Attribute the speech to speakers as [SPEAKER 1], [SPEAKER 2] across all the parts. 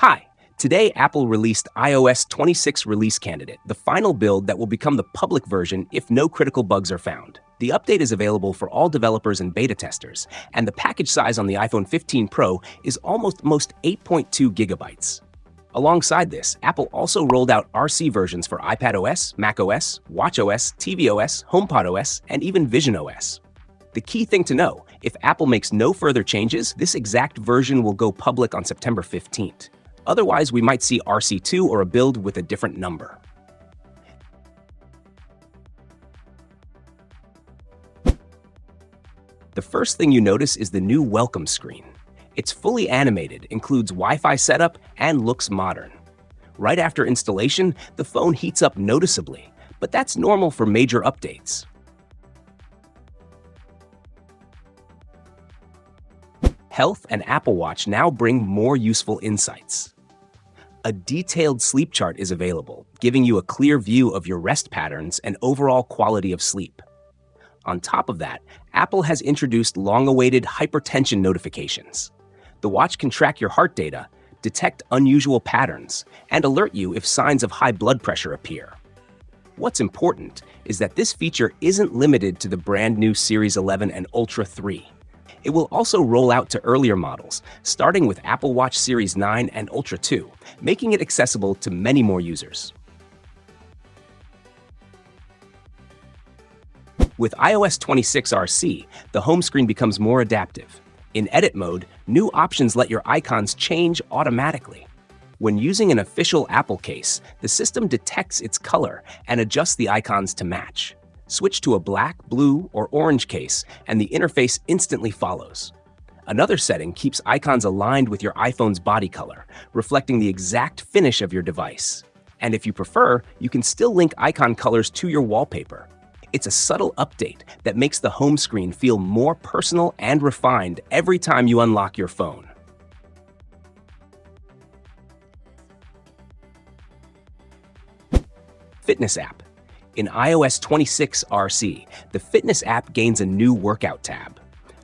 [SPEAKER 1] Hi, today Apple released iOS 26 Release Candidate, the final build that will become the public version if no critical bugs are found. The update is available for all developers and beta testers, and the package size on the iPhone 15 Pro is almost most 8.2 gigabytes. Alongside this, Apple also rolled out RC versions for iPadOS, macOS, watchOS, tvOS, HomePodOS, and even visionOS. The key thing to know, if Apple makes no further changes, this exact version will go public on September 15th. Otherwise, we might see RC2 or a build with a different number. The first thing you notice is the new welcome screen. It's fully animated, includes Wi-Fi setup, and looks modern. Right after installation, the phone heats up noticeably, but that's normal for major updates. Health and Apple Watch now bring more useful insights. A detailed sleep chart is available, giving you a clear view of your rest patterns and overall quality of sleep. On top of that, Apple has introduced long awaited hypertension notifications. The watch can track your heart data, detect unusual patterns, and alert you if signs of high blood pressure appear. What's important is that this feature isn't limited to the brand new Series 11 and Ultra 3. It will also roll out to earlier models, starting with Apple Watch Series 9 and Ultra 2, making it accessible to many more users. With iOS 26 RC, the home screen becomes more adaptive. In edit mode, new options let your icons change automatically. When using an official Apple case, the system detects its color and adjusts the icons to match. Switch to a black, blue, or orange case, and the interface instantly follows. Another setting keeps icons aligned with your iPhone's body color, reflecting the exact finish of your device. And if you prefer, you can still link icon colors to your wallpaper. It's a subtle update that makes the home screen feel more personal and refined every time you unlock your phone. Fitness app. In iOS 26 RC, the Fitness app gains a new Workout tab.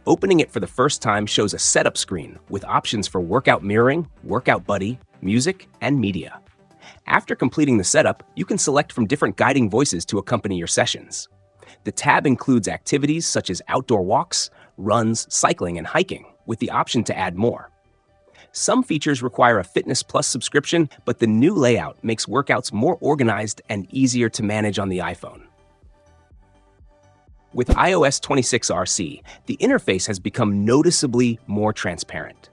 [SPEAKER 1] Opening it for the first time shows a setup screen with options for workout mirroring, workout buddy, music, and media. After completing the setup, you can select from different guiding voices to accompany your sessions. The tab includes activities such as outdoor walks, runs, cycling, and hiking, with the option to add more. Some features require a Fitness Plus subscription, but the new layout makes workouts more organized and easier to manage on the iPhone. With iOS 26 RC, the interface has become noticeably more transparent.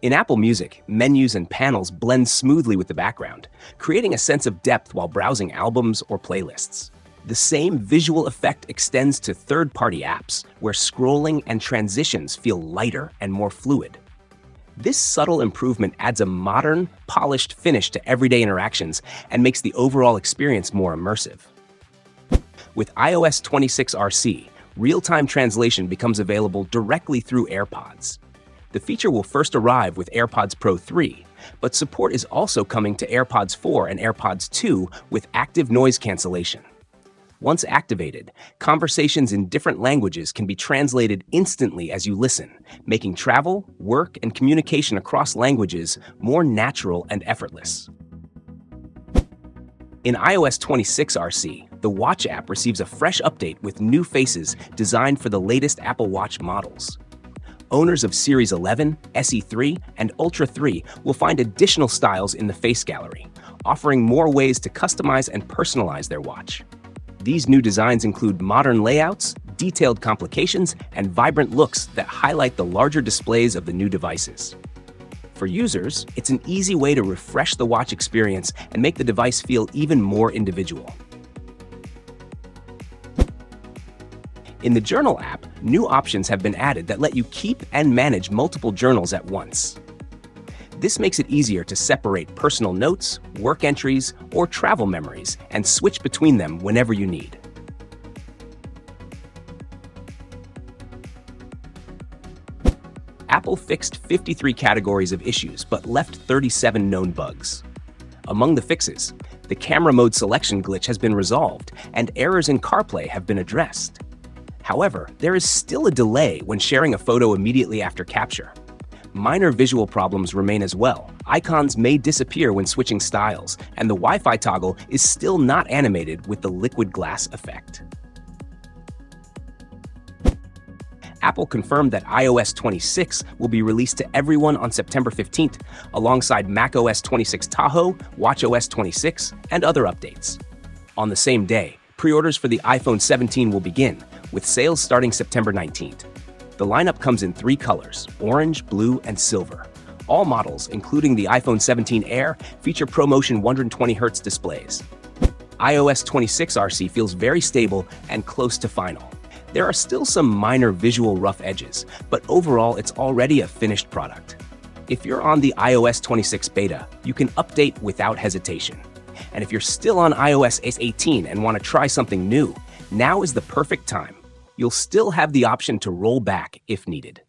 [SPEAKER 1] In Apple Music, menus and panels blend smoothly with the background, creating a sense of depth while browsing albums or playlists. The same visual effect extends to third party apps, where scrolling and transitions feel lighter and more fluid. This subtle improvement adds a modern, polished finish to everyday interactions and makes the overall experience more immersive. With iOS 26 RC, real-time translation becomes available directly through AirPods. The feature will first arrive with AirPods Pro 3, but support is also coming to AirPods 4 and AirPods 2 with active noise cancellation. Once activated, conversations in different languages can be translated instantly as you listen, making travel, work, and communication across languages more natural and effortless. In iOS 26 RC, the Watch app receives a fresh update with new faces designed for the latest Apple Watch models. Owners of Series 11, SE3, and Ultra 3 will find additional styles in the face gallery, offering more ways to customize and personalize their watch. These new designs include modern layouts, detailed complications, and vibrant looks that highlight the larger displays of the new devices. For users, it's an easy way to refresh the watch experience and make the device feel even more individual. In the Journal app, new options have been added that let you keep and manage multiple journals at once. This makes it easier to separate personal notes, work entries, or travel memories and switch between them whenever you need. Apple fixed 53 categories of issues but left 37 known bugs. Among the fixes, the camera mode selection glitch has been resolved and errors in CarPlay have been addressed. However, there is still a delay when sharing a photo immediately after capture. Minor visual problems remain as well. Icons may disappear when switching styles, and the Wi Fi toggle is still not animated with the liquid glass effect. Apple confirmed that iOS 26 will be released to everyone on September 15th, alongside macOS 26 Tahoe, watchOS 26, and other updates. On the same day, pre orders for the iPhone 17 will begin, with sales starting September 19th. The lineup comes in three colors orange, blue, and silver. All models, including the iPhone 17 Air, feature ProMotion 120Hz displays. iOS 26 RC feels very stable and close to final. There are still some minor visual rough edges, but overall it's already a finished product. If you're on the iOS 26 beta, you can update without hesitation. And if you're still on iOS 18 and want to try something new, now is the perfect time. You'll still have the option to roll back if needed.